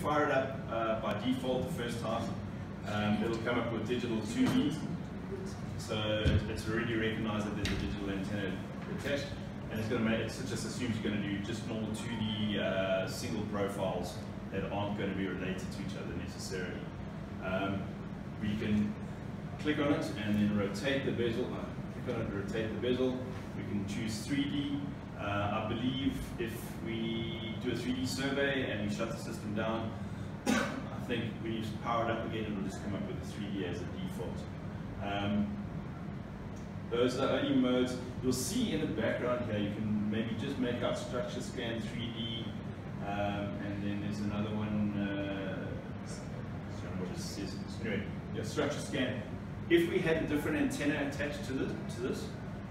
fire it up uh, by default the first time, um, it'll come up with digital 2D. So it's already recognized that there's a digital antenna attached, and it's going to make it just assumes you're going to do just normal 2D uh, single profiles that aren't going to be related to each other necessarily. Um, we can click on it and then rotate the bezel. Uh, click on it, rotate the bezel. We can choose 3D. Uh, I believe if we do a 3D survey and we shut the system down, I think when you power it up again, it'll just come up with a 3D as a default. Um, those are the only modes. You'll see in the background here, you can maybe just make out structure scan 3D, um, and then there's another one, uh, it says. Anyway, yeah, structure scan. If we had a different antenna attached to this, to this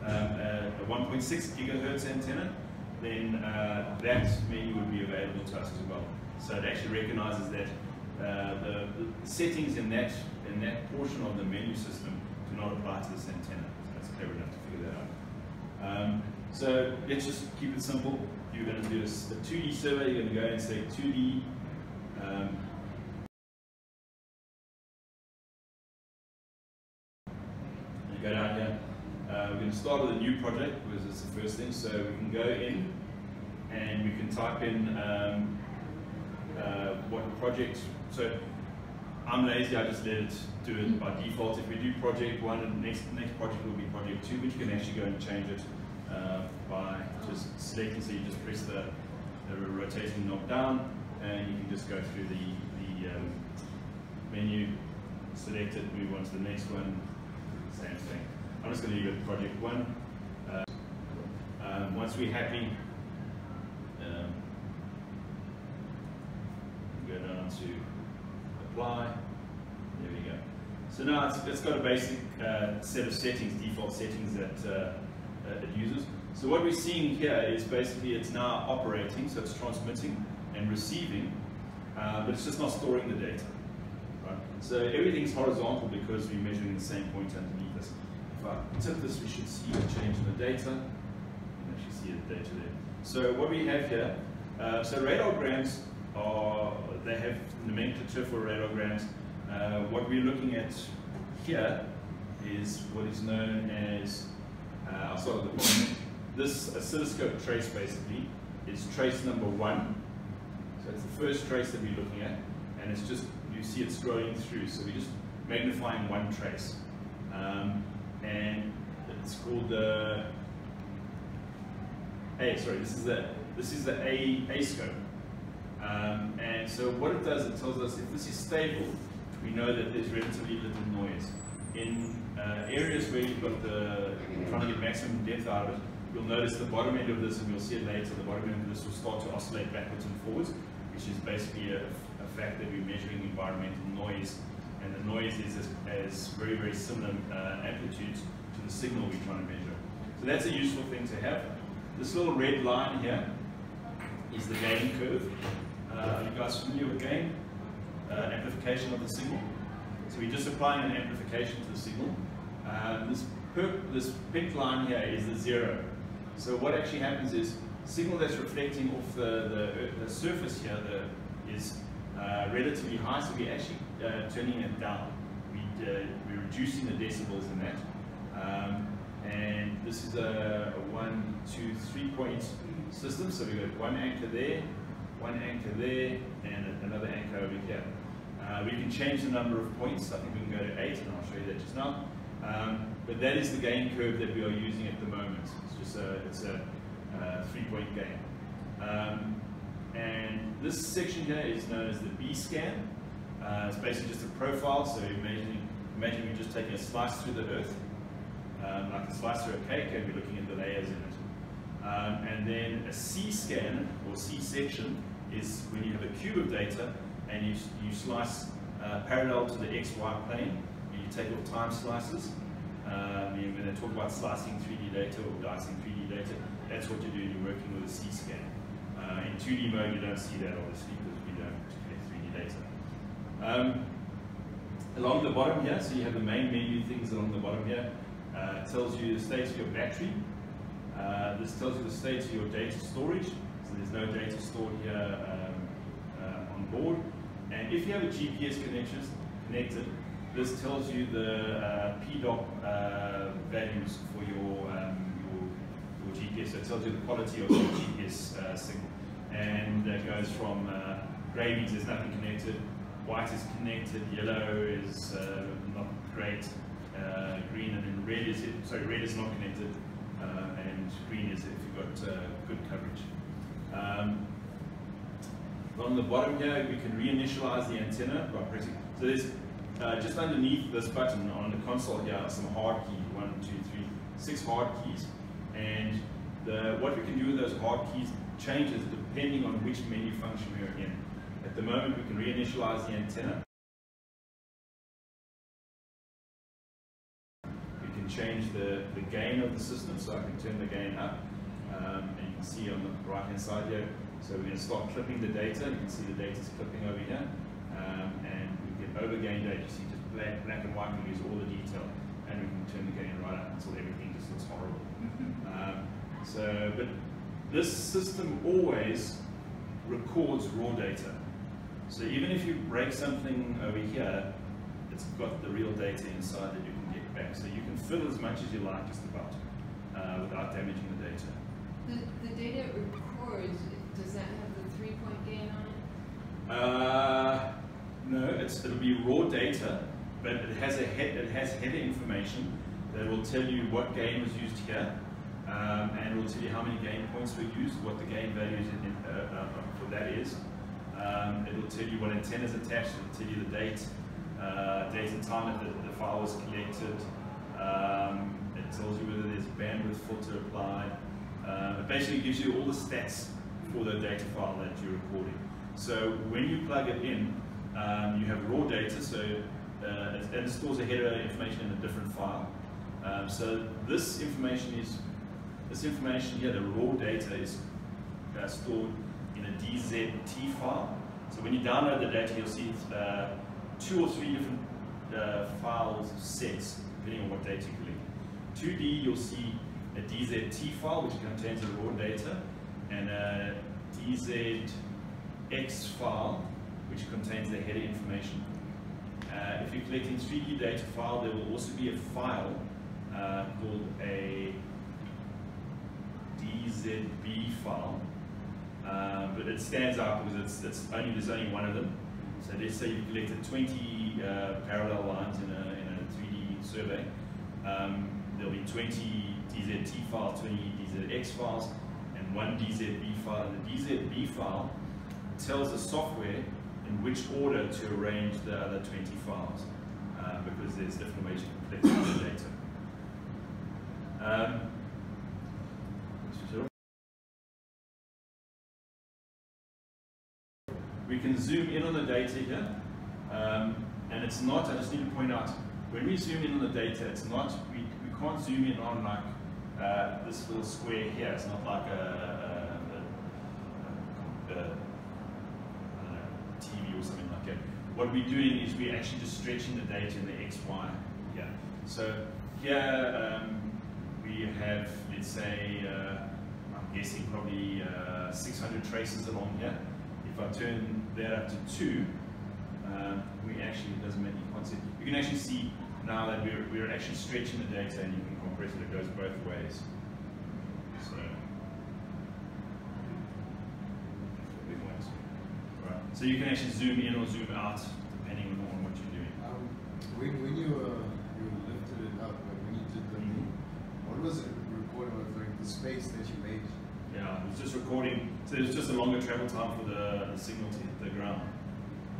um, a 1.6 gigahertz antenna, then uh, that menu would be available to us as well. So it actually recognizes that uh, the, the, settings in that in that portion of the menu system do not apply to this antenna. So that's clever enough to figure that out. Um, so let's just keep it simple. You're going to do a, a 2D survey. You're going to go and say 2D. Um, you go down here. We're going to start with a new project because it's the first thing. So we can go in and we can type in um, uh, what project. So I'm lazy, I just let it do it by default. If we do project one, next next project will be project two, which you can actually go and change it uh, by just selecting. So you just press the, the rotating knob down, and you can just go through the the um, menu, select it, move on to the next one, same thing. I'm just going to leave it project one. Uh, um, once we're happy, um, go down to apply. There we go. So now it's, it's got a basic uh, set of settings, default settings that uh, uh, it uses. So what we're seeing here is basically it's now operating, so it's transmitting and receiving, uh, but it's just not storing the data. Right? So everything's horizontal because we're measuring the same point underneath I tip this, we should see a change in the data. You actually see the data there. So what we have here, uh, so radarograms are, they have nomenclature for radarograms. Uh, what we're looking at here is what is known as, uh, start at the bottom. This oscilloscope trace basically is trace number one. So it's the first trace that we're looking at, and it's just, you see it scrolling through. So we're just magnifying one trace. Um, and it's called the, A, sorry, this is the, this is the A, A scope. Um, and so what it does, it tells us if this is stable, we know that there's relatively little noise. In uh, areas where you've got the, trying to get maximum depth out of it, you'll notice the bottom end of this, and you'll see it later, the bottom end of this will start to oscillate backwards and forwards, which is basically a, a fact that we're measuring environmental noise. And the noise is as, as very, very similar uh, amplitudes to the signal we're trying to measure. So that's a useful thing to have. This little red line here is the gain curve. Uh, are you guys familiar with gain? Uh, amplification of the signal. So we're just applying an amplification to the signal. Uh, this, this pink line here is the zero. So what actually happens is signal that's reflecting off the, the, the surface here the, is uh, relatively high, so we're actually uh, turning it down. We, we're reducing the decibels in that. Um, and this is a, a, one, two, three point system. So we've got one anchor there, one anchor there, and another anchor over here. Uh, we can change the number of points. I think we can go to eight, and I'll show you that just now. Um, but that is the gain curve that we are using at the moment. It's just a, it's a uh, three-point gain. Um, and this section here is known as the B scan. Uh, it's basically just a profile. So imagine, imagine you're just taking a slice through the earth, um, like a slice through a cake, and we're looking at the layers in it. Um, and then a C scan or C section is when you have a cube of data and you, you slice uh, parallel to the XY plane and you take off time slices. Um, when they talk about slicing 3D data or dicing 3D data, that's what you do you're working with a C scan. Uh, in 2D mode, you don't see that obviously because we don't collect 3D data. Um, along the bottom here, so you have the main menu things along the bottom here. Uh, tells you the state of your battery. Uh, this tells you the state of your data storage. So there's no data stored here um, uh, on board. And if you have a GPS connection connected, this tells you the uh, PDOP uh, values for your, um, your, your GPS. So it tells you the quality of your GPS uh, signal. And it goes from uh, grey means there's nothing connected, white is connected, yellow is uh, not great, uh, green and then red is, sorry, red is not connected, uh, and green is if you've got uh, good coverage. Um, on the bottom here, we can reinitialize the antenna by pressing. So there's uh, just underneath this button on the console here are some hard keys, one, two, three, six hard keys. And the, what we can do with those hard keys changes depending on which menu function we are in. At the moment, we can reinitialize the antenna. We can change the, the gain of the system, so I can turn the gain up. Um, and you can see on the right hand side here, so we're going to start clipping the data. You can see the data is clipping over here. Um, and we get over gain data. You see just black, black and white, we use all the detail. And we can turn the gain right up until everything just looks horrible. um, so, but this system always records raw data. So even if you break something over here, it's got the real data inside that you can get back. So you can fill as much as you like just about uh, without damaging the data. The, the data it records, does that have the three point gain on it? Uh, no, it's, it'll be raw data, but it has a head, it has header information that will tell you what gain was used here, um, and it will tell you how many gain points were used, what the gain values in, in, uh, uh, for that is. Um, it will tell you what antennas attached, it will tell you the date, uh, date and time that the, the file was collected. Um, it tells you whether there's bandwidth filter applied. Uh, it basically gives you all the stats for the data file that you're recording. So when you plug it in, um, you have raw data, so uh, it, it stores a header information in a different file. Um, so this information is, this information here, the raw data is uh, stored in a DZT file. So when you download the data, you'll see uh, two or three different uh, file sets, depending on what data you collect. 2D, you'll see a DZT file, which contains the raw data, and a DZX file, which contains the header information. Uh, if you're collecting 3D data file, there will also be a file uh, called a DZB file, uh, but it stands out because it's, it's only there's only one of them. So let's say you've collected 20 uh, parallel lines in a, in a 3D survey. Um, there'll be 20 DZT files, 20 DZX files, and one DZB file. And the DZB file tells the software in which order to arrange the other 20 files, uh, because there's different ways you collect the data. Um, we can zoom in on the data here, um, and it's not, I just need to point out, when we zoom in on the data, it's not, we, we can't zoom in on like uh, this little square here, it's not like a, a, a, a TV or something like that. What we're doing is we're actually just stretching the data in the X, Y here. So here um, we have, let's say, uh, I'm guessing probably uh, 600 traces along here. If I turn that up to two, um, we actually, it doesn't make any concept. You can actually see now that we're, we're actually stretching the data and you can compress it, it goes both ways. So, right. so you can actually zoom in or zoom out depending on what you're doing. Um, when, when you, uh, you lifted it up, like when you did the, Mhm. what was it recording like the space that you made? Yeah, it was just recording, so there's just a longer travel time for the, the signal to hit the ground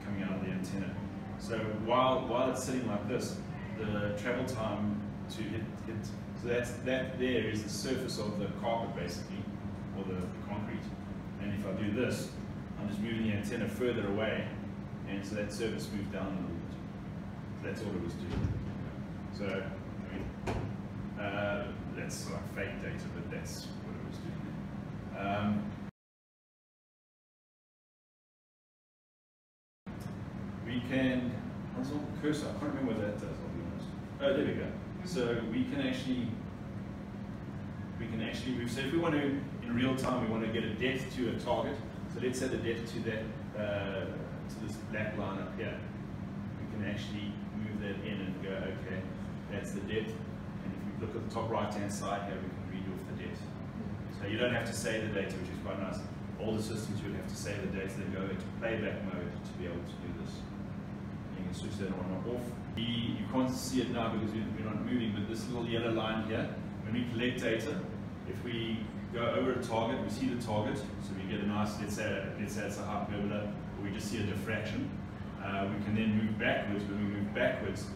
coming out of the antenna. So while while it's sitting like this, the travel time to hit, hit so that's that there is the surface of the carpet basically, or the, the concrete. And if I do this, I'm just moving the antenna further away, and so that surface moves down a little bit. So that's all it was doing. So I mean, uh, that's like fake data, but that's what it was doing. Um, we can, what's on the cursor? I can't remember what that does. Oh, there we go. So we can actually, we can actually move. So if we want to, in real time, we want to get a depth to a target. So let's say the depth to that uh, to this black line up here, we can actually move that in and go, okay, that's the depth. And if you look at the top right hand side here, we can read off the depth. So you don't have to say the data, which is quite nice. All the systems you would have to say the data, then go into playback mode to be able to do this. You can switch that on or off. The, you can't see it now because we- we're not moving, but this little yellow line here, when we collect data, if we go over a target, we see the target, so we get a nice, let's say, let's say it's a hyperbola, or we just see a diffraction. Uh, we can then move backwards. When we move backwards,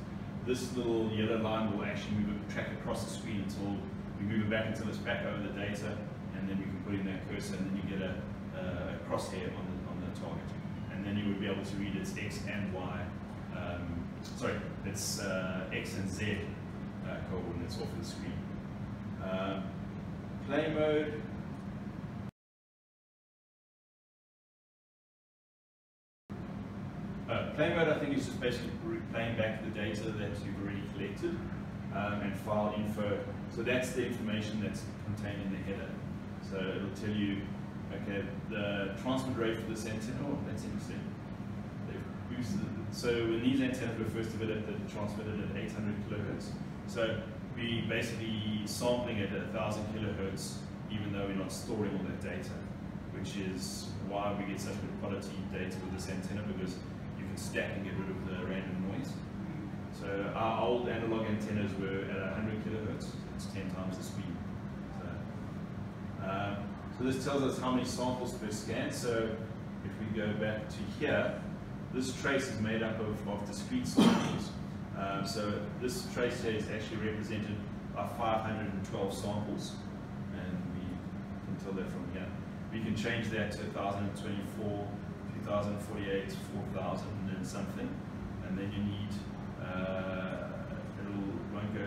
this little yellow line will actually move a track across the screen until we move it back until it's back over the data, and then we can put in that cursor, and then you get a, a crosshair on the, on the target. And then you would be able to read its X and Y, sorry, its uh, X and Z uh, coordinates off the screen. Um, play mode, Uh, play mode, I think, is just basically playing back the data that you've already collected um, and file info. So that's the information that's contained in the header. So it'll tell you, okay, the transmit rate for the. Oh, that's interesting. So when these antennas were first developed, they transmitted at 800 kilohertz. So we basically sampling it at 1000 kilohertz, even though we're not storing all that data, which is why we get such good quality data with this antenna because you can stack and get rid of the random noise. So our old analog antennas were at 100 kilohertz. It's 10 times the speed. So, um, so this tells us how many samples per scan. So if we go back to here, this trace is made up of, of discrete samples. Um, so this trace here is actually represented by 512 samples, and we can tell that from here. We can change that to 1024, 2048, 4000 and something, and then you need, uh, it'll, won't go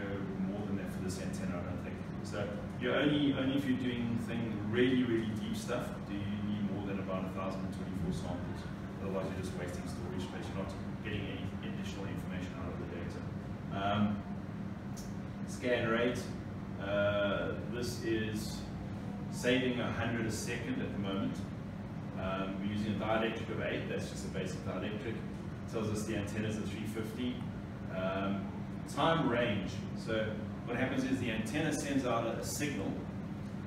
more than that for this antenna, I don't think. So you only, only if you're doing thing really, really deep stuff, do you need more than about 1024 samples. Otherwise you're just wasting storage space, you're not getting any additional information out of the data. Um, scan rate, uh, this is saving 100 a second at the moment. Um, we're using a dielectric of 8, that's just a basic dielectric. tells us the antennas are 350. Um, time range, so what happens is the antenna sends out a, a signal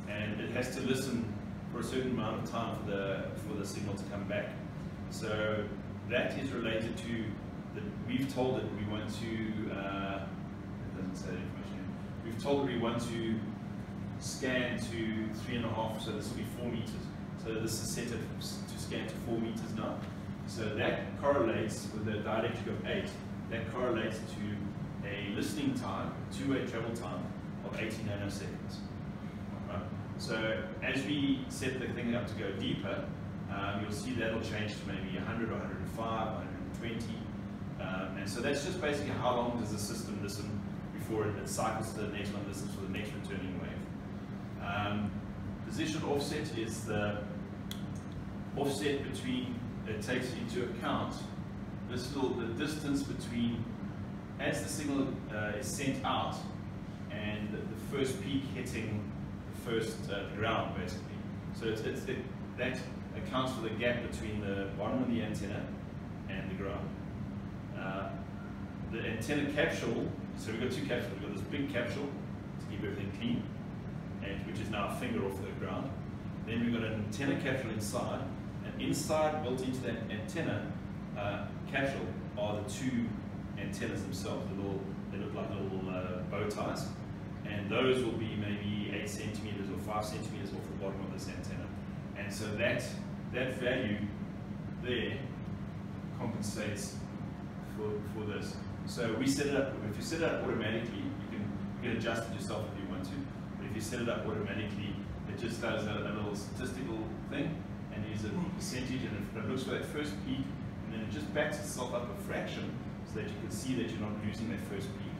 and it has to listen for a certain amount of time for the, for the signal to come back. So that is related to, the, we've told it we want to, uh, it doesn't say that information. We've told it we want to scan to three and a half, so this will be four meters. So this is set to, to scan to four meters now. So that correlates with the dielectric of eight. That correlates to a listening time, two-way travel time of 80 nanoseconds. Right? So as we set the thing up to go deeper, um, you'll see that'll change to maybe 100 or 105, 120. Um, and so that's just basically how long does the system listen before it, it cycles to the next one, listens for the next returning wave. Um, position offset is the offset between, it takes into account this little, the distance between, as the signal uh, is sent out and the, the first peak hitting the first uh, ground basically. So it's, it's the, that accounts for the gap between the bottom of the antenna and the ground. Uh, the antenna capsule, so we've got two capsules. We've got this big capsule to keep everything clean, and which is now a finger off the ground. Then we've got an antenna capsule inside, and inside, built into that antenna uh, capsule, are the two antennas themselves. The little, they look like little uh, bow ties, and those will be maybe eight centimeters or five centimeters off the bottom of this antenna. And so that that value there compensates for, for this. So we set it up, if you set it up automatically, you can, you can adjust it yourself if you want to. But if you set it up automatically, it just does a, a little statistical thing and uses a percentage and it, it looks for that first peak and then it just backs itself up a fraction so that you can see that you're not losing that first peak.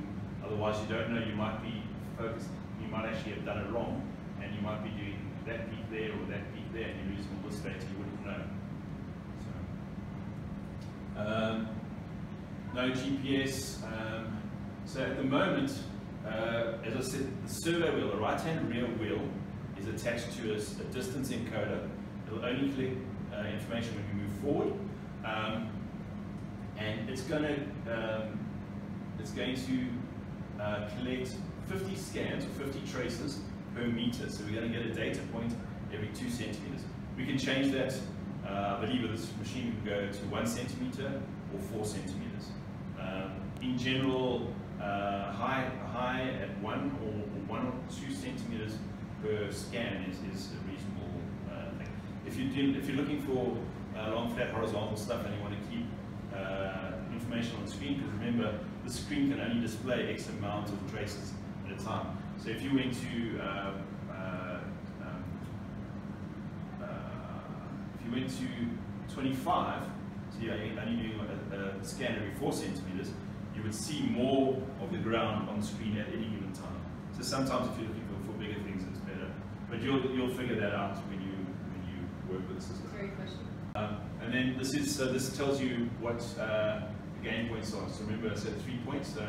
Otherwise you don't know, you might be focused, you might actually have done it wrong and you might be doing that peak there or that peak there and you're losing all this data So, um, no GPS. Um, so at the moment, uh, as I said, the survey wheel, the right-hand rear wheel, is attached to a, a distance encoder. It will only collect uh, information when we move forward. Um, and it's going to um, it's going to uh, collect 50 scans or 50 traces per meter. So we're going to get a data point every two centimeters. We can change that. Uh, I believe this machine can go to one centimeter or four centimeters. Um, in general, uh, high, high at one or, or, one or two centimeters per scan is, is a reasonable uh, thing. If, you do, if you're looking for uh, long, flat, horizontal stuff and you want to keep uh, information on the screen, because remember, the screen can only display X amount of traces at a time. So if you went to uh, uh, um, if you went to 25, so you're only doing a, a scan every four centimeters, you would see more of the ground on the screen at any given time. So sometimes if you're looking for, for bigger things, it's better. But you'll, you'll figure that out when you, when you work with the system. Sorry, question. Um, and then this is so this tells you what uh, the gain points are. So remember I said three points, so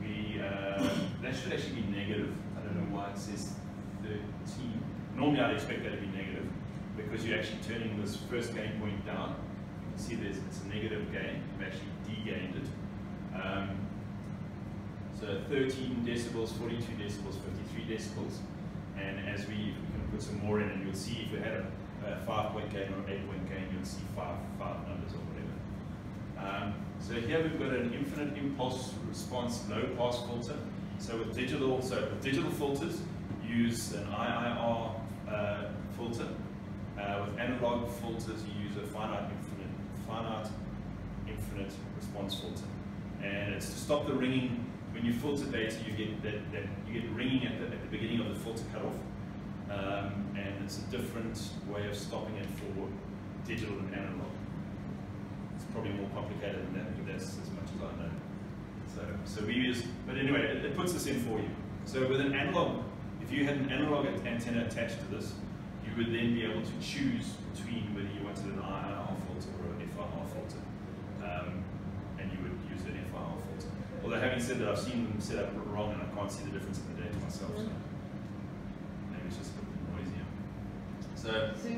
we uh, that should actually be negative. I don't know why it says 13. Normally I'd expect that to be negative because you're actually turning this first gain point down. You can see there's it's a negative gain. You've actually de-gained it. Um, so 13 decibels, 42 decibels, 53 decibels. And as we, we can put some more in, and you'll see if we had a, a five point gain or eight point gain, you'll see five, five numbers or whatever. Um, so here we've got an infinite impulse response low pass filter. So with digital, so with digital filters, use an IIR uh, filter. Uh, with analog filters, you use a finite infinite, finite infinite response filter and it's to stop the ringing. When you filter data, you get that, that you get ringing at the, at the beginning of the filter cutoff, um, and it's a different way of stopping it for digital and analog. It's probably more complicated than that, but that's as much as I know. So, so we use, but anyway, it, it puts this in for you. So with an analog, if you had an analog antenna attached to this, would then be able to choose between whether you wanted an IIR filter or an FIR filter. Um, and you would use an FIR filter. Although having said that, I've seen them set up wrong and I can't see the difference in the data myself. So maybe it's just a bit noisier. So, So,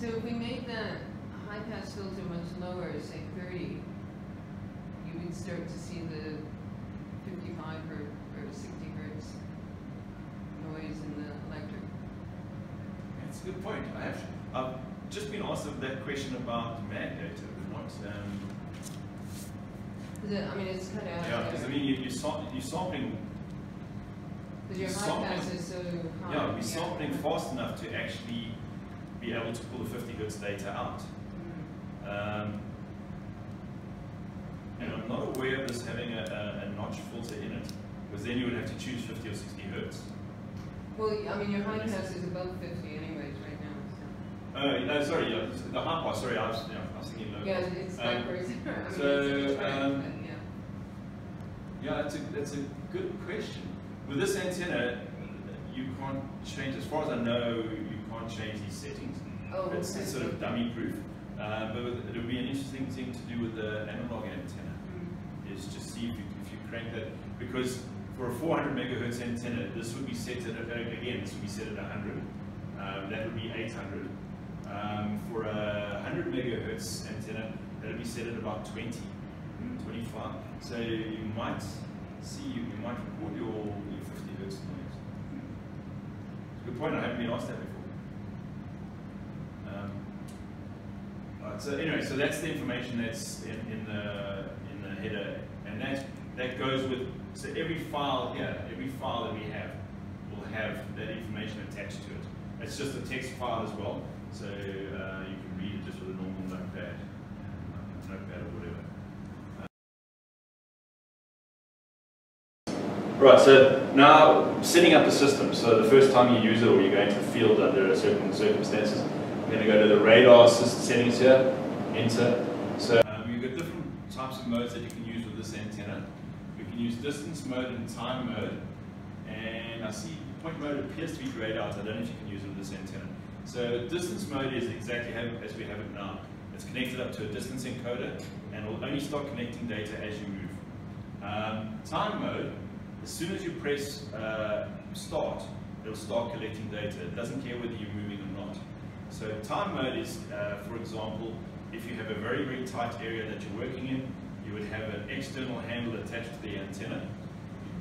so if we made that high pass filter much lower, say thirty, you would start to see the fifty-five or, or sixty hertz noise in the electric. That's a good point. I have just been asked that question about the data. What? Um, I mean, it's kind of. Yeah, because I mean, you, you're, you're sampling. Because your sampling, is so high. Yeah, we're yeah. sampling fast enough to actually be able to pull the 50 hertz data out. Mm. Um, and I'm not aware of this having a, a, a notch filter in it, because then you would have to choose 50 or 60 hertz. Well, I mean, your high pass is above 50, Oh, no, sorry, yeah, the high pass, sorry, I was, yeah, I was thinking low Yeah, it's Um, backwards. I mean, so, it's- um, yeah. Yeah, that's a, that's a good question. With this antenna, you can't change, as far as I know, you can't change these settings. Oh, It's, okay. sort of dummy proof. Uh, but it would be an interesting thing to do with the analog antenna. Mm. is to see if you, if you crank that, because for a 400 megahertz antenna, this would be set at, again, this would be set at 100, um, that would be 800. Um, for a 100 megahertz antenna, that would be set at about 20, 25. So you might see, you, you might record your, your 50 hertz noise. It's a good point, I haven't been asked that before. Um, Right, so anyway, so that's the information that's in, in the in the header, and that that goes with so every file here, every file that we have will have that information attached to it. It's just a text file as well, so uh, you can read it just with a normal notepad, uh, notepad or whatever. Right, so now setting up the system. So the first time you use it or you go into the field under certain circumstances, we're going to go to the radar settings here, enter. So um, you've got different types of modes that you can use with this antenna. We can use distance mode and time mode. And I see point mode appears to be grayed out. I don't know if you can use it with this antenna. So distance mode is exactly as we have it now. It's connected up to a distance encoder and will only start connecting data as you move. Um, time mode, as soon as you press uh, start, it'll start collecting data. It doesn't care whether you're moving or not. So time mode is, uh, for example, if you have a very, very tight area that you're working in, you would have an external handle attached to the antenna.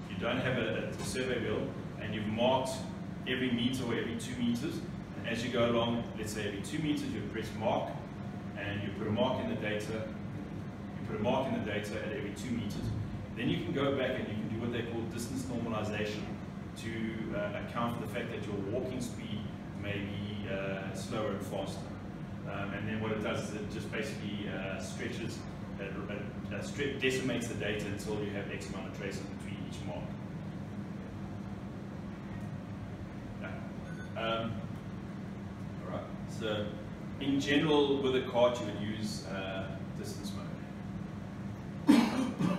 You don't have a, a survey wheel, and you've marked every meter or every two meters. As you go along, let's say every two meters, you press mark, and you put a mark in the data. You put a mark in the data at every two meters. Then you can go back and you can do what they call distance normalization to uh, account for the fact that your walking speed may be uh, slower and faster. Um, and then what it does is it just basically uh, stretches, uh, uh, stre decimates the data until you have X amount of traces between each mark. Yeah. Um. So, in general, with a cart, you would use uh, distance mode.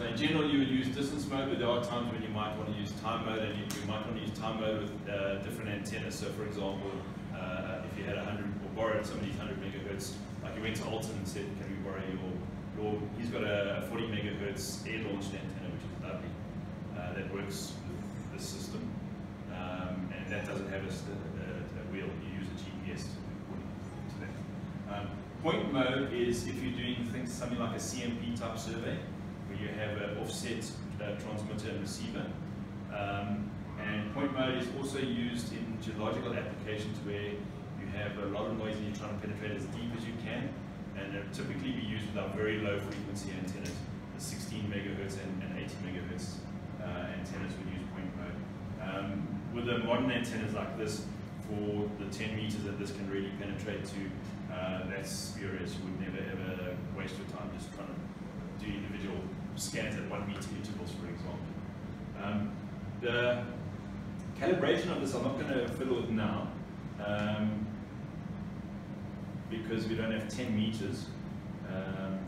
So in general, you would use distance mode, but there are times when you might want to use time mode, and you, you might want to use time mode with uh, different antennas. So for example, uh, if you had 100 or borrowed somebody's 100 megahertz, like you went to Alton and said, can we borrow your, your he's got a 40 megahertz air launched antenna, which is lovely, uh, that works with this system, um, and that doesn't have a, you use a to that. Um, point mode is if you're doing things, something like a CMP type survey, where you have an offset uh, transmitter and receiver. Um, and point mode is also used in geological applications where you have a lot of noise and you're trying to penetrate as deep as you can. And typically be used with our very low frequency antennas, the 16 megahertz and, and 80 megahertz uh, antennas would use point mode. Um, with the modern antennas like this, for the 10 meters that this can really penetrate to, uh, that's spurious. You would never ever waste your time just trying to do individual scans at one meter intervals, for example. Um, the calibration of this I'm not going to fiddle with now um, because we don't have 10 meters. Um,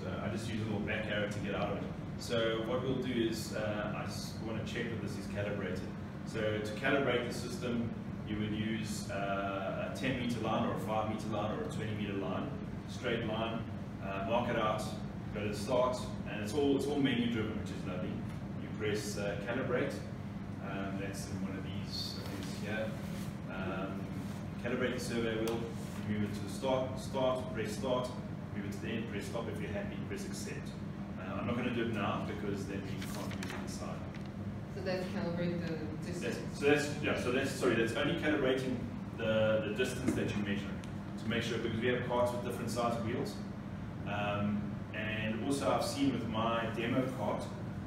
so I just use a little back arrow to get out of it. So what we'll do is uh, I want to check that this is calibrated. So to calibrate the system, you would use uh, a 10 meter line or a 5 meter line or a 20 meter line, straight line, uh, mark it out, go to start, and it's all it's all menu driven, which is lovely. You press uh, calibrate, um, that's in one of these things here. Um, calibrate the survey wheel, move it to the start, start, press start, move it to the end, press stop. If you're happy, press accept. Uh, I'm not going to do it now because then you can't use it inside. So that's calibrate the That's, distance. so that's yeah. So that's sorry. That's only calibrating the the distance that you measure to make sure because we have carts with different size wheels. Um, and also I've seen with my demo cart,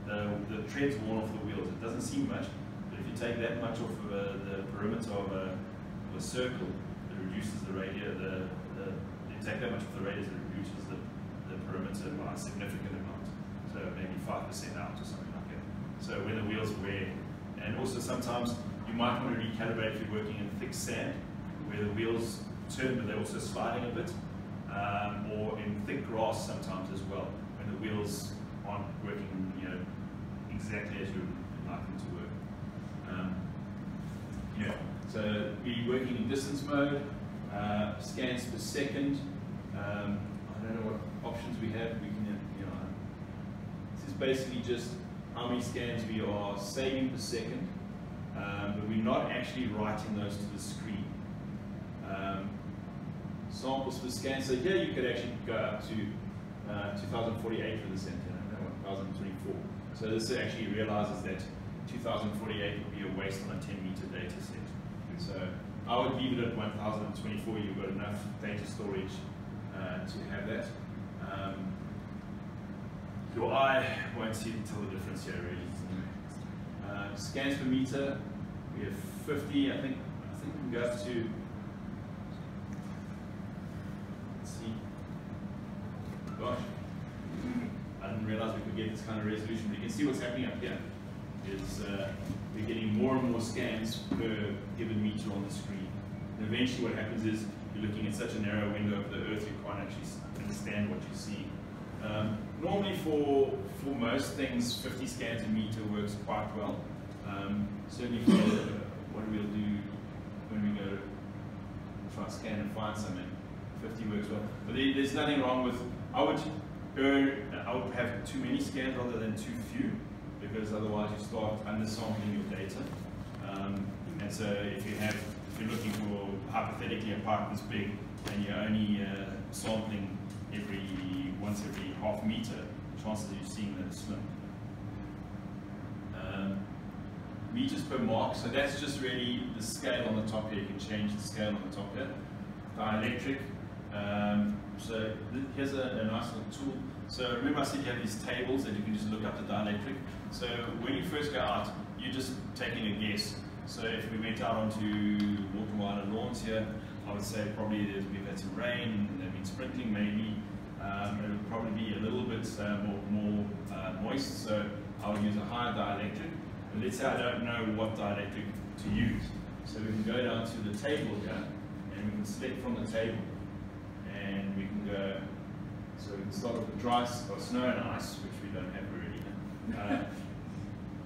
the, the tread's worn off the wheels. It doesn't seem much, but if you take that much off of a, the perimeter of a, of a circle, it reduces the radius, the, the, you take that much off the radius, it reduces the, the perimeter by a significant amount. So maybe 5% out or something. So when the wheels wear, and also sometimes you might want to recalibrate if you're working in thick sand, where the wheels turn but they're also sliding a bit um, or in thick grass sometimes as well, when the wheels aren't working, you know, exactly as you would like them to work. Um, yeah, so we're working in distance mode, uh, scans per second. Um, I don't know what options we have. We can, you know, this is basically just how many scans we are saving per second, um, but we're not actually writing those to the screen. Um, samples per scan. So here you could actually go up to uh, 2048 for antenna, no, 1024. So this actually realizes that 2048 would be a waste on a 10 meter data set. So I would leave it at 1024. You've got enough data storage uh, to have that. Um, your eye won't see tell the difference here really. Uh, scans per meter, we have 50. I think I think we go up to let's see. Gosh, I didn't realize we could get this kind of resolution. But you can see what's happening up here. Is uh, we're getting more and more scans per given meter on the screen. And eventually, what happens is you're looking at such a narrow window of the Earth, you can't actually understand what you see. Um, normally, for for most things, 50 scans a meter works quite well. Um, certainly, for what we'll do when we go try to scan and find something. 50 works well. But there, there's nothing wrong with, I would, I would have too many scans rather than too few, because otherwise you start undersampling your data. Um, and so if you have if you're looking for hypothetically a pipe this big and you're only uh, sampling every once every half meter, chances of you seeing that slim. Um, meters per mark, so that's just really the scale on the top here. You can change the scale on the top here. Dielectric. Um, so here's a, a nice little tool. So remember I said you have these tables that you can just look up the dielectric. So when you first go out, you're just taking a guess. So if we went out onto Water lawns here, I would say probably we've had some rain, they've been sprinkling maybe. Um, it would probably be a little bit uh, more, more uh, moist, so I would use a higher dielectric. But let's say I don't know what dielectric to use. So we can go down to the table here, and we can select from the table. And we can go, so we can start with dry or snow and ice, which we don't have really. Uh,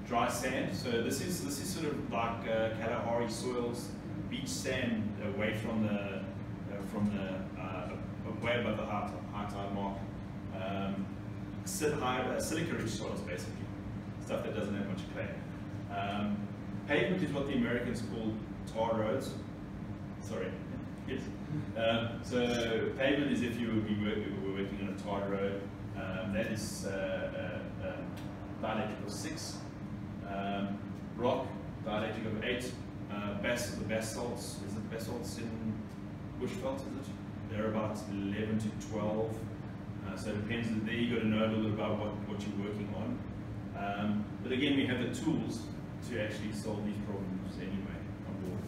dry sand, so this is this is sort of like uh, Kalahari soils, beach sand away from the uh, from the way above the high, high tide mark. Um, high, uh, silica rich soils basically, stuff that doesn't have much clay. Um, pavement is what the Americans call tar roads. Sorry, yes. Um, so pavement is if you would be work, were working on a tar road. Um, that is uh, uh, of six. Um, rock, of eight. Uh, bas the basalts, is it basalts in Bushveld, is it? They're about 11 to 12. Uh, so it depends, there you've got to know a little bit about what, what you're working on. Um, but again, we have the tools to actually solve these problems anyway on board.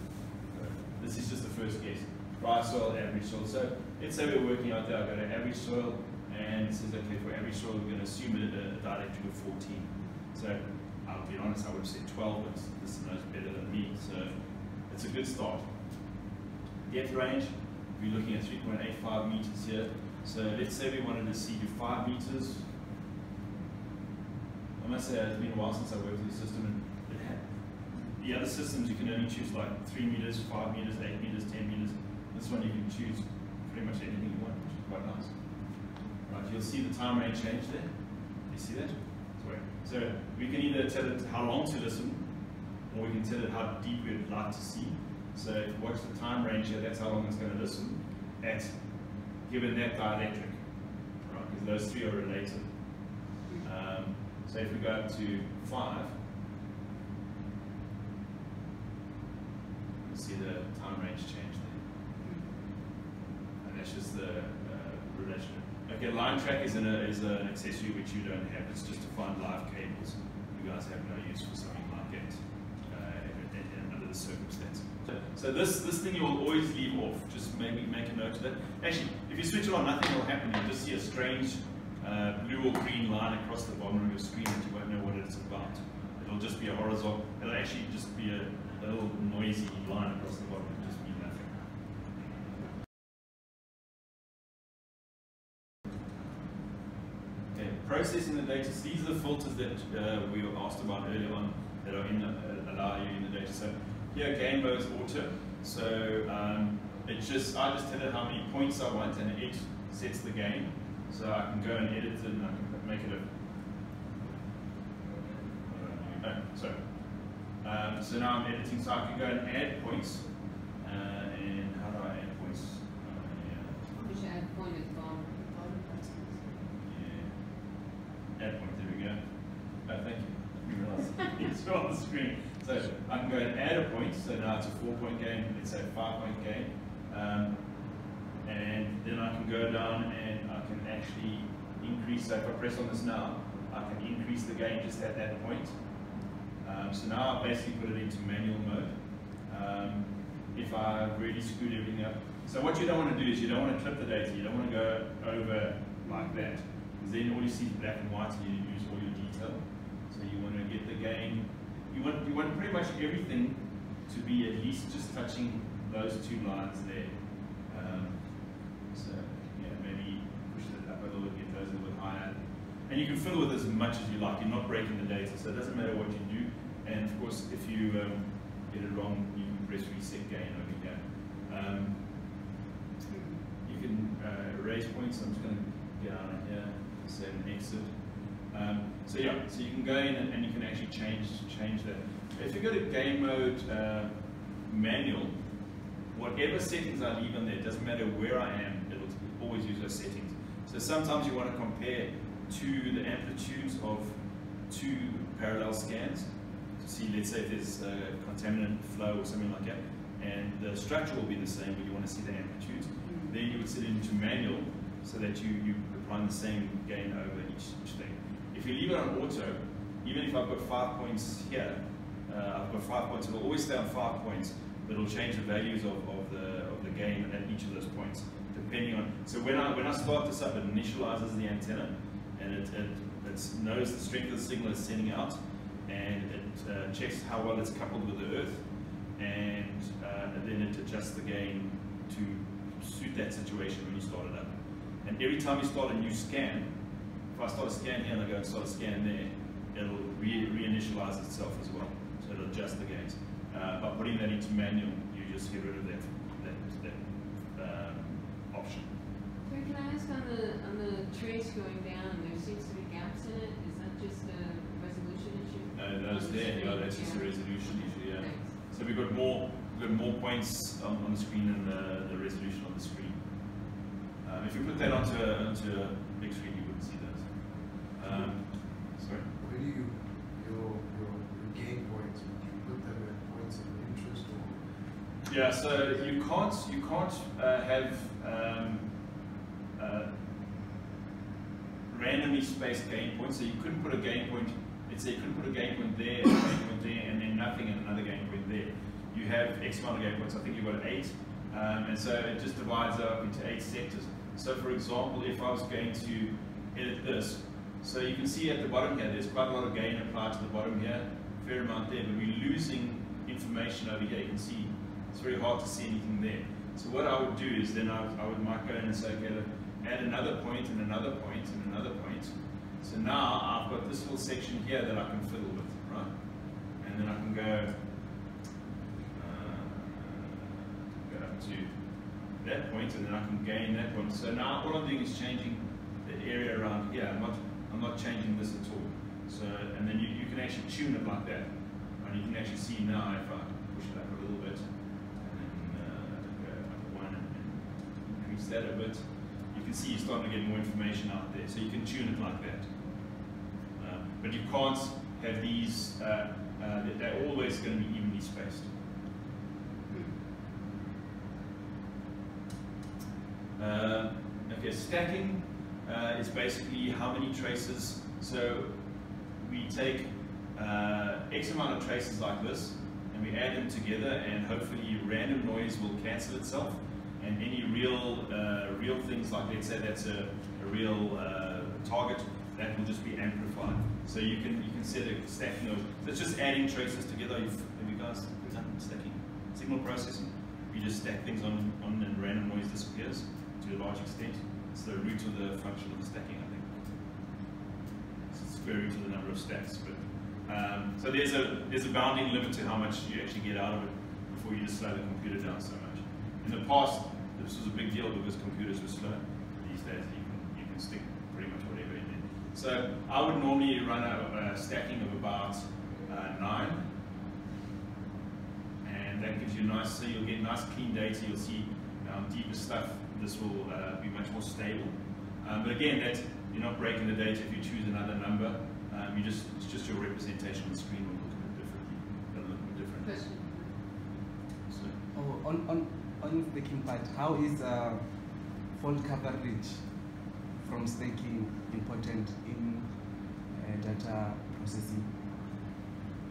So this is just the first guess. Dry soil, average soil. So let's say we're working out there, I've got an average soil, and it says, okay, for average soil, we're going to assume a, a dielectric of 14. So I'll be honest, I would have said 12, but this knows better than me. So it's a good start. Depth range, we're looking at 3.85 meters here. So let's say we wanted to see you 5 meters. I must say it's been a while since I worked with the system and the other systems you can only choose like 3 meters, 5 meters, 8 meters, 10 meters. This one you can choose pretty much anything you want, which is quite nice. Right, you'll see the time range change there. You see that? Sorry. So we can either tell it how long to listen, or we can tell it how deep we'd like to see. So you the time range here, that's how long it's going to listen at given that dielectric, right? Because those three are related. Um, so if we go up to five, you see the time range change there. And that's just the uh, relation. Okay, LineTrac is, an, is an accessory which you don't have. It's just to find live cables. You guys have no use for something like that uh, under the circumstances. So this, this thing you'll always leave off. Just maybe make a note of that. Actually, if you switch it on, nothing will happen. You'll just see a strange uh, blue or green line across the bottom of your screen that you won't know what it's about. It'll just be a horizontal, it'll actually just be a, a little noisy line across the bottom. Just mean nothing. Okay, processing the data. So these are the filters that uh, we were asked about earlier on that are in the, uh, allow you in the data. So here gain mode's auto. So um, it just I just tell it how many points I want and it sets the gain. So I can go and edit it and I can make it a oh, sorry. Um, so now I'm editing, so I can go and add points. Uh, and how do I add points? Uh, yeah. You should add point at the bottom. Yeah. Add point, there we go. Oh, thank you. You realize it's on the screen. So I can go and add a point, so now it's a four point gain, let's say a five point gain. Um, and then I can go down and I can actually increase, so if I press on this now, I can increase the gain just at that point. Um, so now I've basically put it into manual mode. Um, if I really screwed everything up. So what you don't want to do is you don't want to clip the data, you don't want to go over like that. Because then all you see is black and white and you lose all your detail. So you want to get the gain you want, you want pretty much everything to be at least just touching those two lines there. Um, so yeah, maybe push it up a little bit, get those a little bit higher. And you can fiddle with as much as you like. You're not breaking the data, so it doesn't matter what you do. And of course, if you um, get it wrong, you can press reset gain over here. Um, you can uh, erase points. I'm just going to get out of here, save and exit. Um, so yeah, so you can go in and, and, you can actually change change that. If you go to gain mode uh, manual, whatever settings I leave on there, it doesn't matter where I am, it'll always use those settings. So sometimes you want to compare to the amplitudes of two parallel scans to see, let's say if there's a contaminant flow or something like that, and the structure will be the same, but you want to see the amplitudes. Then you would set it into manual so that you, you apply the same gain over each, each thing. If you leave it on auto, even if I've got five points here, uh, I've got five points, it'll always stay on five points, but it'll change the values of, of the of the gain at each of those points, depending on. So when I when I start this up, it initializes the antenna, and it, it, it knows the strength of the signal it's sending out, and it uh, checks how well it's coupled with the earth, and, uh, and then it adjusts the gain to suit that situation when you start it up. And every time you start a new scan, I start a scan here and I go and start a scan there, it'll re reinitialize itself as well. So it'll adjust the gains. Uh, by putting that into manual, you just get rid of that, that, that um, option. Can I ask on the, on the trace going down, there seems to be gaps in it, is that just a resolution issue? Uh, those there, yeah, that's just a resolution issue, yeah. Thanks. So we've got more, we've got more points on, on the screen than the, the resolution on the screen. Um, if you put that onto a, onto a big screen, you wouldn't see those. Um, sorry? Where do you, your, your, your gain points, would you put them at points of interest or? Yeah, so you can't you can't uh, have um, uh, randomly spaced gain points. So you couldn't put a gain point. Let's say you couldn't put a gain point there, a gain point there, and then nothing and another gain point there. You have X amount of gain points. I think you've got eight, um, and so it just divides up into eight sectors. So for example, if I was going to edit this, so you can see at the bottom here, there's quite a lot of gain applied to the bottom here, fair amount there, but we're losing information over here. You can see it's very hard to see anything there. So what I would do is then I, I would might go in and say, okay, look, add another point and another point and another point. So now I've got this little section here that I can fiddle with, right? And then I can go, uh, go up to that point and then I can gain that point. So now all I'm doing is changing the area around here. I'm not, I'm not changing this at all. So, and then you, you can actually tune it like that. And you can actually see now if I push it up a little bit and then uh, go up one and, increase that a bit, you can see you're starting to get more information out there. So you can tune it like that. Uh, but you can't have these, uh, uh, they're- always going to be evenly spaced. Uh, okay, stacking uh, is basically how many traces. So we take uh, X amount of traces like this, and we add them together, and hopefully random noise will cancel itself, and any real uh, real things like let's say that's a, a real uh, target, that will just be amplified. So you can you can set a stacking of that's just adding traces together. You've, have you guys done stacking? Signal processing. You just stack things on, on and random noise disappears to a large extent. It's the root of the function of the stacking, I think. It's square root of the number of stacks. But um, so there's a there's a bounding limit to how much you actually get out of it before you just slow the computer down so much. In the past, this was a big deal because computers were slow. These days, you can you can stick pretty much whatever in there. So I would normally run a, a stacking of about uh, nine, and that gives you nice. So you'll get nice clean data. You'll see um, deeper stuff. This will uh, be much more stable. Um, but again, that you're not breaking the data if you choose another number. Um, you just it's just your representation on the screen will look a bit differently. It'll look a bit different. Question. So, Oh, on, on, on the king part, how is uh, fold coverage from stacking important in uh, data processing?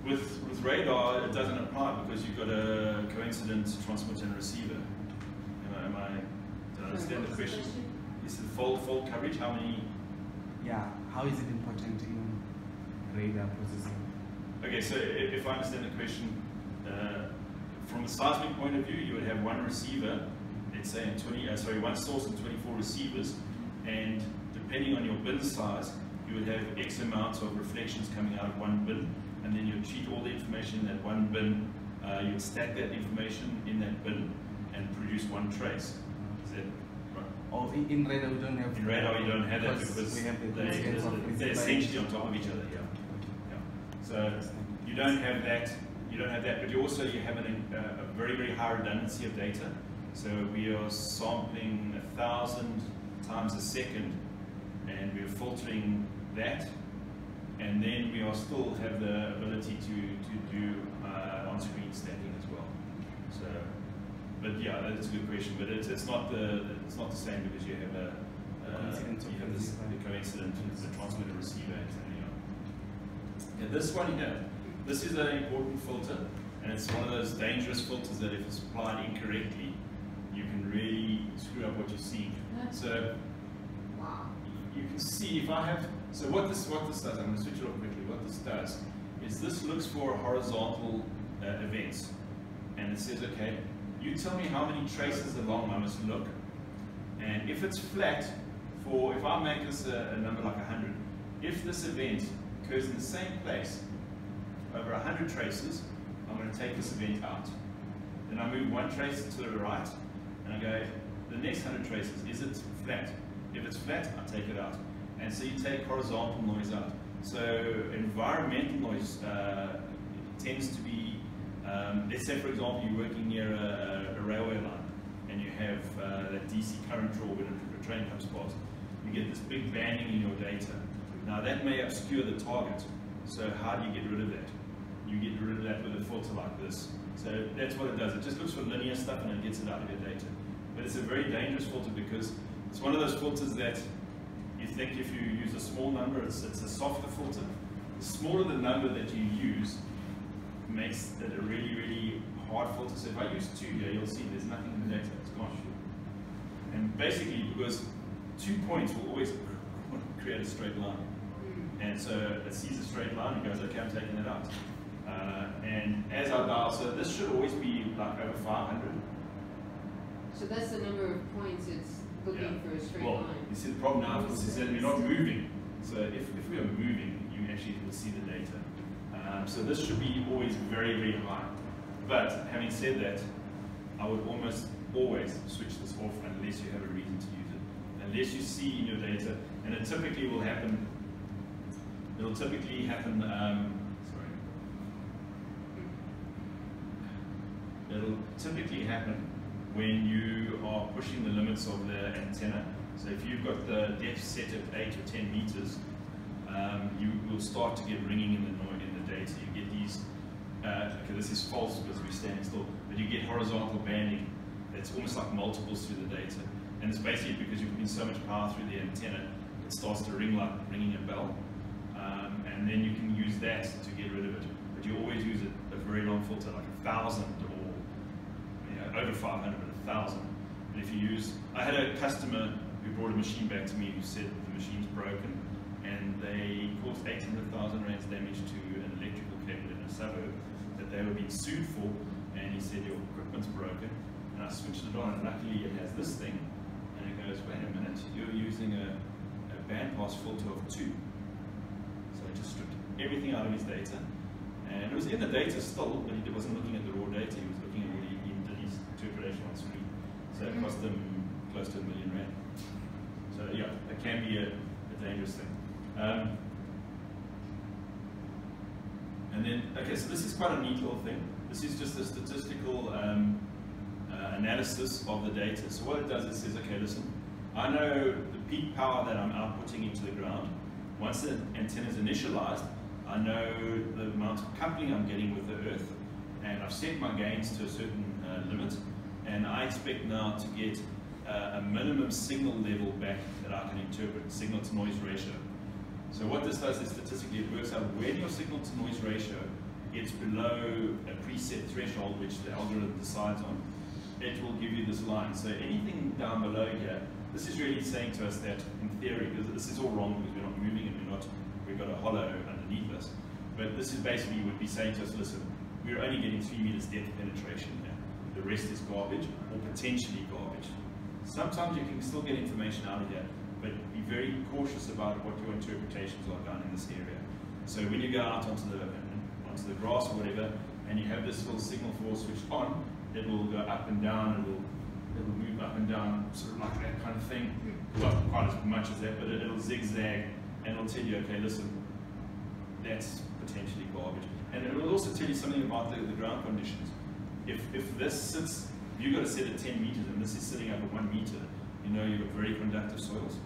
With, with radar, it doesn't apply because you've got a coincident transmitter and receiver. Am I, am I did I understand the question? Is the full, full coverage, how many? Yeah, how is it important in radar processing? Okay, so if, if I understand the question, uh, from a seismic point of view, you would have one receiver, let's say in 20, uh, sorry, one source and 24 receivers, and depending on your bin size, you would have X amounts of reflections coming out of one bin, and then you'd treat all the information in that one bin, uh, you'd stack that information in that bin, and produce one trace. Is that right? Or in, in radar we don't have In radar, you don't have that because we have the they, of they're essentially on top of each other, yeah. Yeah. So you don't have that, you don't have that, but you also you have an, uh, a very very high redundancy of data. So we are sampling a thousand times a second, and we are filtering that, and then we are still have the ability to to do uh, on-screen stacking as well. So, but yeah, that's a good question. But it's, it's not the it's not the same because you have a uh, Coincidence you have this, receiver. the coincident the transmitter receiver and you know. Yeah, this one here, this is an important filter, and it's one of those dangerous filters that if it's applied incorrectly, you can really screw up what you see. So you can see if I have, so what this, what this does, I'm going to switch it off quickly, what this does is this looks for horizontal uh, events. And it says, okay, you tell me how many traces along I must look. And if it's flat, for, if I make this a, a number like 100, if this event occurs in the same place over 100 traces, I'm going to take this event out. Then I move one trace to the right, and I go, the next 100 traces, is it flat? If it's flat, I take it out. And so you take horizontal noise out. So environmental noise uh, tends to be, um, let's say for example, you're working near a, a railway line, and you have uh, that DC current draw when a, train comes past. You get this big banding in your data. Now that may obscure the target. So how do you get rid of that? You get rid of that with a filter like this. So that's what it does. It just looks for linear stuff and it gets it out of your data. But it's a very dangerous filter because it's one of those filters that you think if you use a small number, it's, it's a softer filter. The smaller the number that you use makes it a really, really hard filter. So if I use two here, you'll see there's nothing in the data. It's gone. through. And basically, because two points will always create a straight line. And so it sees a straight line and goes, okay, I'm taking it out. Uh, and as I dial, so this should always be like over 500. So that's the number of points it's looking Yeah. for a straight Well, line. you see the problem now is is that we're not moving. So if, if we are moving, you actually will see the data. Um, so this should be always very, very high. But having said that, I would almost always switch this off unless you have a reason to use it. Unless you see in your data, and it typically will happen, it'll typically happen, um, sorry. It'll typically happen when you are pushing the limits of the antenna. So if you've got the depth set at 8 or 10 meters, um, you will start to get ringing in the noise data. You get these, uh, okay, this is false because we're standing still, but you get horizontal banding. It's almost like multiples through the data. And it's basically because you're putting so much power through the antenna, it starts to ring like ringing a bell. Um, and then you can use that to get rid of it. But you always use a, a very long filter, like a thousand or you know, over 500, but a thousand. And if you use, I had a customer who brought a machine back to me who said the machine's broken and they caused 800,000 rands damage to in a suburb that they were being sued for. And he said, your equipment's broken. And I switched it on and luckily it has this thing. And it goes, wait a minute, you're using a, a bandpass filter of two. So I just stripped everything out of his data. And it was in the data still, but he wasn't looking at the raw data, he was looking at what he, he did his interpretation on screen. So it cost him close to a million rand. So yeah, it can be a, a dangerous thing. Um, and then, okay, so this is quite a neat little thing. This is just a statistical um, uh, analysis of the data. So what it does is says, okay, listen, I know the peak power that I'm outputting into the ground. Once the antenna is initialized, I know the amount of coupling I'm getting with the earth, and I've set my gains to a certain uh, limit, and I expect now to get uh, a minimum signal level back that I can interpret, signal to noise ratio. So what this does is statistically it works out when your signal to noise ratio gets below a preset threshold which the algorithm decides on, it will give you this line. So anything down below here, this is really saying to us that in theory, because this is all wrong because we're not moving and we're not, we've got a hollow underneath us. But this is basically would be saying to us, listen, we're only getting three meters depth penetration here. The rest is garbage or potentially garbage. Sometimes you can still get information out of here, but be very cautious about what your interpretations are done in this area. So when you go out onto the onto the grass or whatever, and you have this little signal force switched on, it will go up and down, it will it will move up and down, sort of like that kind of thing. Not quite as much as that, but it, it'll zigzag and it'll tell you, okay, listen, that's potentially garbage. And it will also tell you something about the, the ground conditions. If, if this sits, you've got to set it 10 meters and this is sitting up at one meter, you know you've got very conductive soils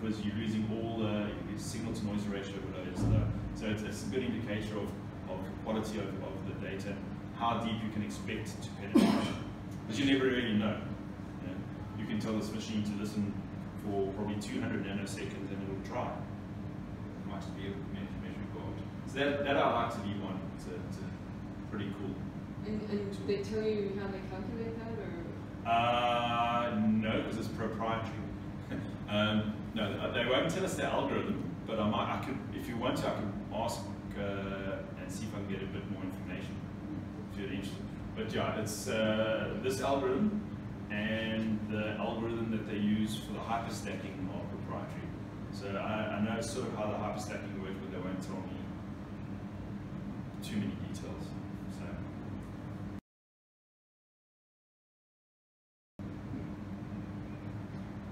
because you're losing all the signal to noise ratio below is low. So it's, it's a good indicator of, of the quality of, of the data, how deep you can expect to penetrate. Because you never really know. You, know. you can tell this machine to listen for probably 200 nanoseconds and it'll try. It might be a measuring God. So that, that I like to leave on. It's, a, it's a pretty cool. And, and they tell you how they calculate that, or? Uh, no, because it's proprietary. um, no, they won't tell us the algorithm, but I might, I could, if you want to, I can ask uh, and see if I can get a bit more information if you're interested. But yeah, it's uh, this algorithm and the algorithm that they use for the hyperstacking are proprietary. So I, I know sort of how the hyperstacking works, but they won't tell me too many details. So.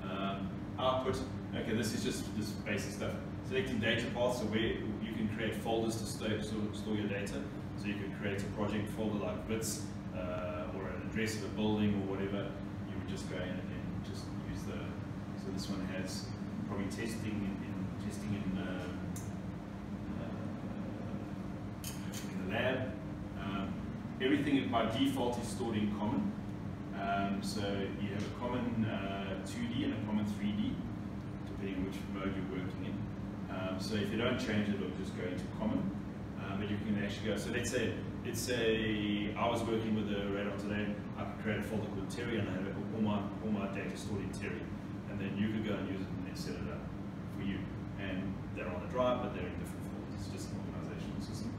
Um, output, okay, this is just this basic stuff. Selecting data paths, so where you can create folders to store, store your data. So you can create a project folder like Wits uh, or an address of a building or whatever. You would just go in and just use the. So this one has probably testing in, in testing in, uh, uh, in the lab. Um, everything by default is stored in common. Um, so you have a common 2D and a common 3D, depending which mode you're working in. Um, so if you don't change it, it'll just go into common. Um, but you can actually go, so let's say, it's a, I was working with a radar today, I could create a folder called Terry and I have all my, all my data stored in Terry. And then you could go and use it and then set it up for you. And they're on the drive, but they're in different folders. It's just an organizational system.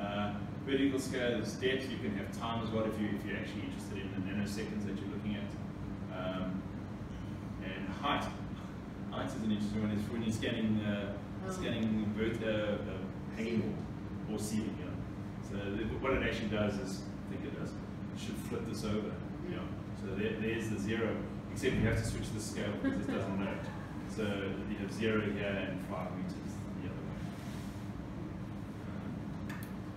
Uh, vertical scale is depth, you can have time as well if, you, if you're actually interested in the nanoseconds that you're looking at. Um, and height. Height is an interesting one. It's when you're scanning, uh, Oh. scanning vert, uh, uh, hanging wall or ceiling. You know. So the, what it actually does is, I think it does, it should flip this over. You know. So there, there's the zero, except you have to switch the scale because it doesn't know. So you have zero here and five meters the other way.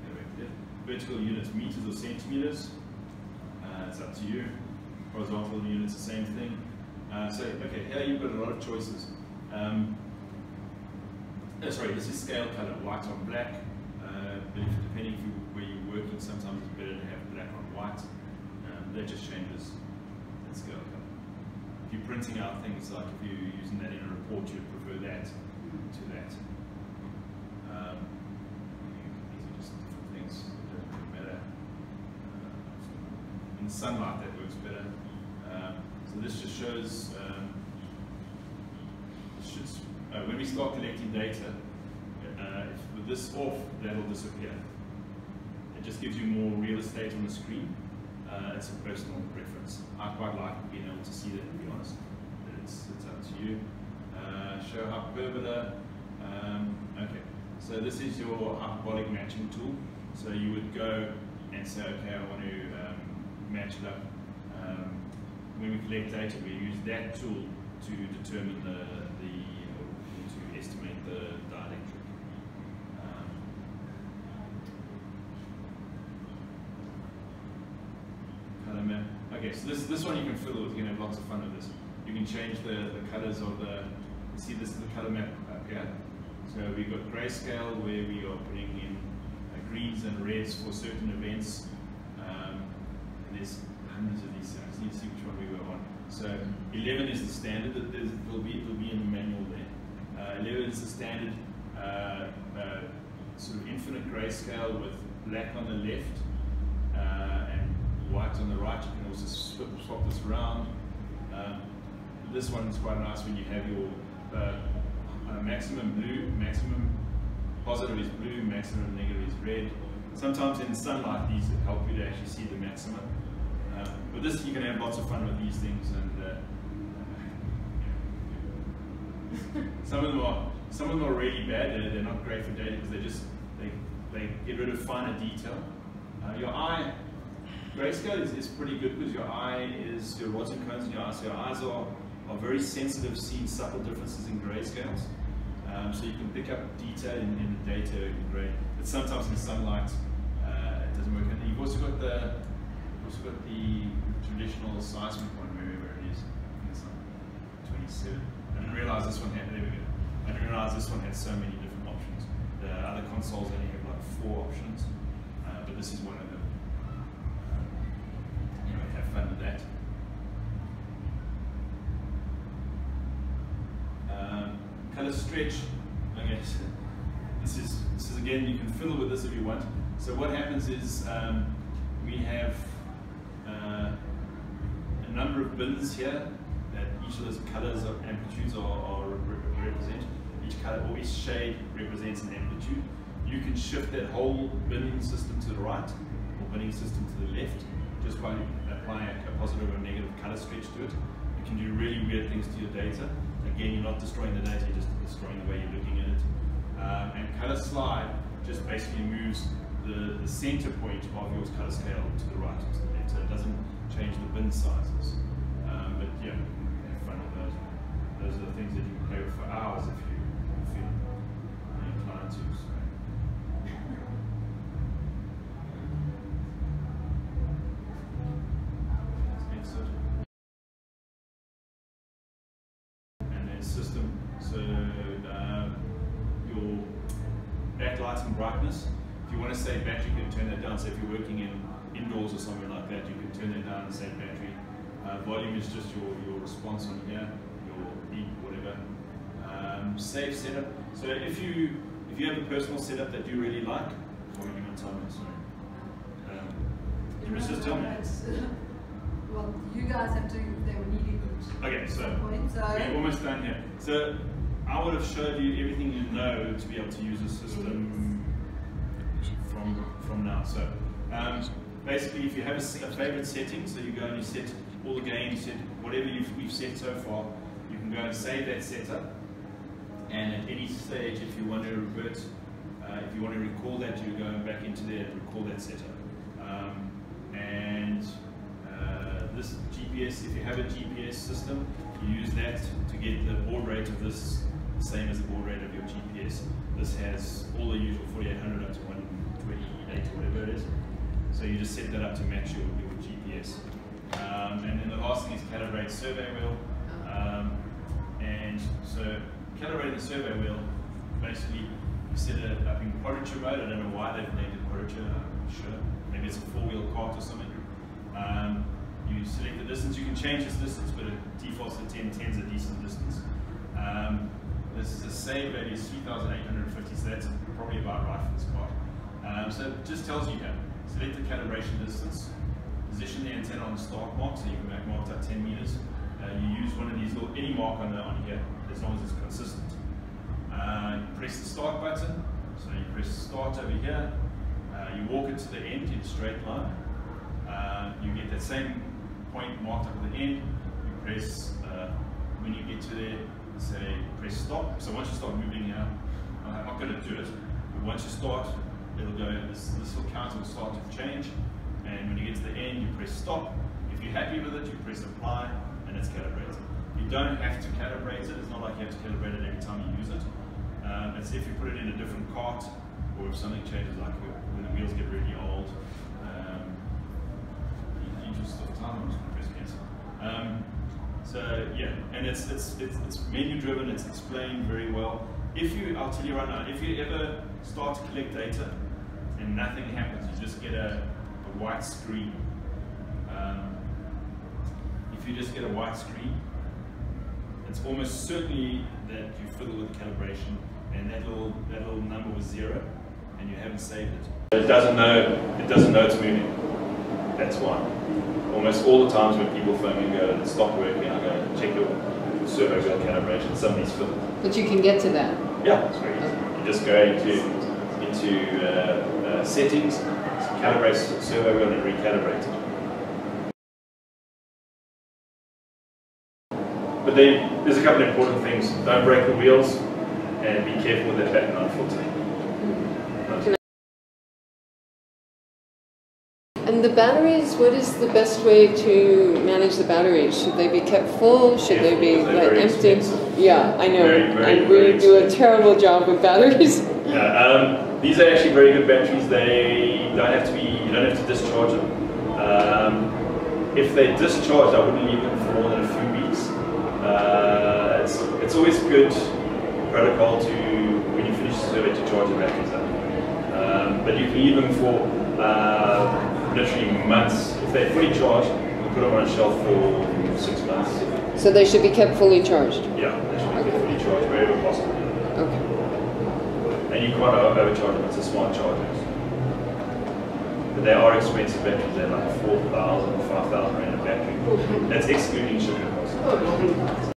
Anyway. Vertical units, meters or centimeters. Uh, it's up to you. Horizontal units, the same thing. Uh, so, okay, here you've got a lot of choices. Um, oh, sorry, this is scale color, white on black. Uh, depending where you're working, sometimes it's better to have black on white. Um, that just changes the scale color. If you're printing out things like if you're using that in a report, you'd prefer that to that. Um, these are just different things. Uh, in sunlight, that works better. So this just shows, um, uh, when we start collecting data, uh, with this off, that'll disappear. It just gives you more real estate on the screen. Uh, it's a personal preference. I quite like being able to see that, to be honest. But it's, it's up to you. Uh, show hyperbola. Um, okay, so this is your hyperbolic matching tool. So you would go and say, okay, I want to um, match it up. When we collect data, we use that tool to determine the, the to estimate the dielectric. Um, color map. Okay, so this this one you can fiddle with. You can have lots of fun with this. You can change the, the colors of the. See, this is the color map up here. So we've got grayscale where we are putting in uh, greens and reds for certain events. Um, and there's hundreds of these. I just need to see which one we were on. So 11 is the standard. It will be will be in the manual there. Uh, 11 is the standard uh, uh, sort of infinite grayscale with black on the left uh, and white on the right. You can also swap, swap this around. Um, this one is quite nice when you have your uh, maximum blue, maximum positive is blue, maximum negative is red. Sometimes in sunlight these help you to actually see the maximum. Uh, but this you can have lots of fun with these things and uh, some of them are some of them are really bad. They're, they're not great for data because they just they they get rid of finer detail. Uh, your eye grayscale is, is pretty good because your eye is your rods and cones in your eyes. So your eyes are are very sensitive, seeing subtle differences in grayscales. Um, so you can pick up detail in, in the data in gray. But sometimes in sunlight, it doesn't work. And you've also got the you've got the traditional seismic one wherever it is. I think it's like 27. I didn't realize this one had there we go. I didn't realize this one had so many different options. The other consoles only have like four options, uh, but this is one of them. You know, have fun with that. Um, color stretch. Okay, this is this is again you can fiddle with this if you want. So what happens is um, we have uh, a number of bins here that each of those colors or amplitudes are, are represent. Each color or each shade represents an amplitude. You can shift that whole binning system to the right or binning system to the left just by applying a, a positive or negative color stretch to it. You can do really weird things to your data. Again, you're not destroying the data, you're just destroying the way you're looking at it. Um, and color slide just basically moves the, the center point of your color scale to the right or to the left. So it doesn't change the bin sizes. Um, but yeah, have fun with those. Those are the things that you can play with for hours if you feel inclined to. So. And then system, so um, your backlight and brightness. To save battery, you can turn that down. So if you're working in indoors or somewhere like that, you can turn that down and save battery. Uh, volume is just your, your response on here, your beep, whatever. Um, save setup. So if you if you have a personal setup that you really like, or you want time, sorry. Um, you just tell me. Well, you guys have to, they were needing it Okay, so so. we're almost done here. So I would have showed you everything you know to be able to use a system from from now. So um, basically, if you have a favorite setting, so you go and you set all the gains, set whatever you've, you've set so far, you can go and save that setup. And at any stage, if you want to revert, uh, if you want to recall that, you're going back into there and recall that setup. Um, and uh, this GPS, if you have a GPS system, you use that to get the baud rate of this same as the baud rate of your GPS. This has all the usual 4800 up to 128 or whatever it is. So you just set that up to match your, your GPS. Um, and then the last thing is calibrate survey wheel. Um, and so calibrating the survey wheel, basically you set it up in quadrature mode. I don't know why they've named it quadrature, I'm sure. Maybe it's a four-wheel cart or something. Um, you select the distance, you can change this distance, but it defaults to 10, 10 is a decent distance. Um, this is a save value is 3,850, so that's probably about right for this card. Um, so it just tells you here, select the calibration distance, position the antenna on the start mark, so you can make marked at 10 meters. Uh, you use one of these little, any mark on, the, on here, as long as it's consistent. Uh, press the start button, so you press start over here, uh, you walk it to the end in a straight line, uh, you get that same point marked up at the end, you press, uh, when you get to there, say press stop. So once you start moving here, I'm not going to do it, but once you start, it'll go, this, this little counter will start to change, and when you get to the end, you press stop. If you're happy with it, you press apply, and it's calibrated. You don't have to calibrate it, it's not like you have to calibrate it every time you use it. Um, it's if you put it in a different cart, or if something changes, like when the wheels get really old, um, in the interest time, I'm just going to press cancel. Um, so yeah, and it's, it's, it's, it's menu driven, it's explained very well. If you, I'll tell you right now, if you ever start to collect data and nothing happens, you just get a, a white screen. Um, if you just get a white screen, it's almost certainly that you fiddle with calibration and that little, that little number was zero and you haven't saved it. It doesn't know, it doesn't know it's moving. That's why. Almost all the times when people phone me and go, it stopped working, I go, check your survey wheel calibration, somebody's fiddled. But you can get to that. Yeah, it's very easy. You just go into, into uh, uh, settings, calibrate survey wheel and recalibrate it. But then there's a couple of important things. Don't break the wheels and be careful with that back nine filter. The batteries, what is the best way to manage the batteries? Should they be kept full? Should they be like empty? expensive. Yeah, I know. Very, very, really do a terrible job with batteries. Yeah, um, these are actually very good batteries. They don't have to be you don't have to discharge them. Um, if they discharge, I wouldn't leave them for more than a few weeks. Uh, it's, it's always good protocol to, when you finish the survey, to charge the batteries up. Um, but you can leave them for uh, literally months. If they're fully charged, we put them on a shelf for six months. So they should be kept fully charged. Yeah, they should be kept fully charged wherever possible. Okay. And you can't o- overcharge them, it's a smart chargers. But they are expensive batteries, they're like 4,000, 5,000 rand a battery. That's excluding shipping costs.